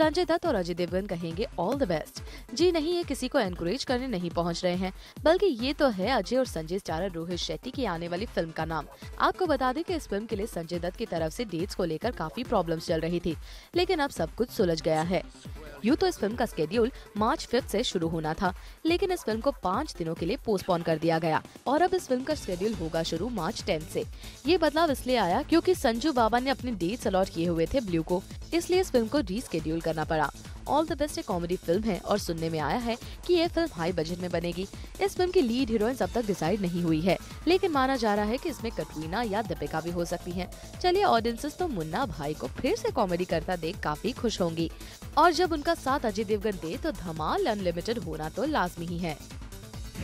संजय दत्त और अजय देवगन कहेंगे all the best जी नहीं, ये किसी को एनकरेज करने नहीं पहुँच रहे हैं, बल्कि ये तो है अजय और संजय स्टारर रोहित शेट्टी की आने वाली फ़िल्म का नाम। आपको बता दें कि इस फ़िल्म के लिए संजय दत्त की तरफ़ से डेट्स को लेकर काफ़ी प्रॉब्लम्स चल रही थी, लेकिन अब सब कुछ सुलझ गया है। यूँ तो इस फ़िल्म का स्केड्यूल मार्च फिफ्थ से शुरू होना था, लेकिन इस फ़िल्म को पाँच दिनों के लिए पोस्टपोन कर दिया गया और अब इस फ़िल्म का स्केड्यूल होगा शुरू मार्च टेंथ से। ये बदलाव इसलिए आया क्योंकि संजू बाबा ने अपने डेट्स अलॉट किए हुए थे ब्लू को, इसलिए इस फ़िल्म को रीस्केड्यूल करना पड़ा। ऑल द बेस्ट एक कॉमेडी फ़िल्म है और सुनने में आया है कि ये फ़िल्म हाई बजट में बनेगी। इस फ़िल्म की लीड हीरोइन अब तक डिसाइड नहीं हुई है। लेकिन माना जा रहा है कि इसमें कटरीना या दीपिका भी हो सकती हैं। चलिए ऑडियंसेस तो मुन्ना भाई को फिर से कॉमेडी करता देख काफ़ी खुश होंगी। और जब उनका साथ अजय देवगन दे तो धमाल अनलिमिटेड होना तो लाजमी ही है।